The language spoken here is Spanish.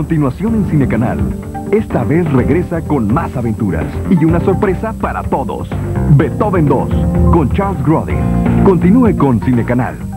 continuación en Cinecanal. Esta vez regresa con más aventuras y una sorpresa para todos. Beethoven 2, con Charles Grodin. Continúe con Cinecanal.